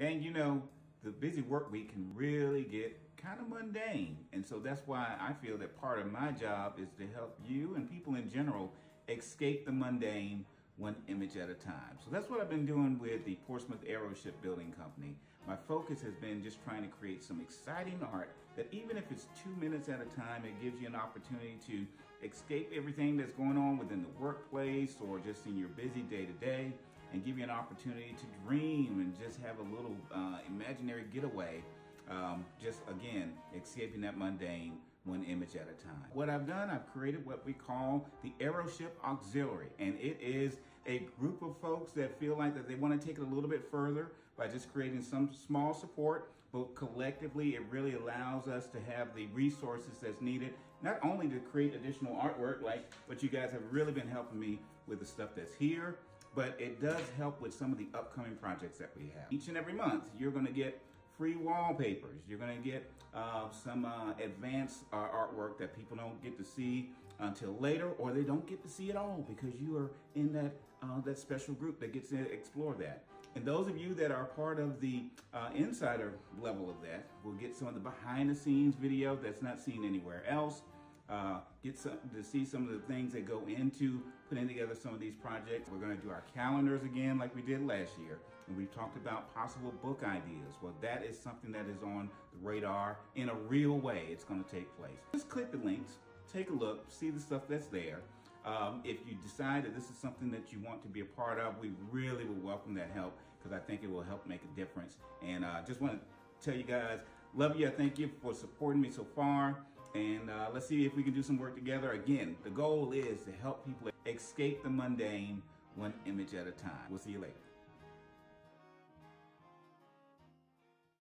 Gang, you know, the busy work week can really get kind of mundane. And so that's why I feel that part of my job is to help you and people in general escape the mundane one image at a time. So that's what I've been doing with the Portsmouth Aero Shipbuilding Company. My focus has been just trying to create some exciting art that even if it's two minutes at a time, it gives you an opportunity to escape everything that's going on within the workplace or just in your busy day to day and give you an opportunity to dream and just have a little uh, imaginary getaway. Um, just again, escaping that mundane one image at a time. What I've done, I've created what we call the Aeroship Auxiliary, and it is a group of folks that feel like that they want to take it a little bit further by just creating some small support, but collectively it really allows us to have the resources that's needed, not only to create additional artwork like what you guys have really been helping me with the stuff that's here, but it does help with some of the upcoming projects that we have. Each and every month, you're gonna get free wallpapers. You're gonna get uh, some uh, advanced uh, artwork that people don't get to see until later, or they don't get to see at all because you are in that uh, that special group that gets to explore that. And those of you that are part of the uh, insider level of that will get some of the behind the scenes video that's not seen anywhere else uh, get some, to see some of the things that go into putting together some of these projects. We're going to do our calendars again like we did last year. And we've talked about possible book ideas. Well, that is something that is on the radar in a real way. It's going to take place. Just click the links, take a look, see the stuff that's there. Um, if you decide that this is something that you want to be a part of, we really will welcome that help because I think it will help make a difference. And I uh, just want to tell you guys, love you. I thank you for supporting me so far and uh, let's see if we can do some work together. Again, the goal is to help people escape the mundane one image at a time. We'll see you later.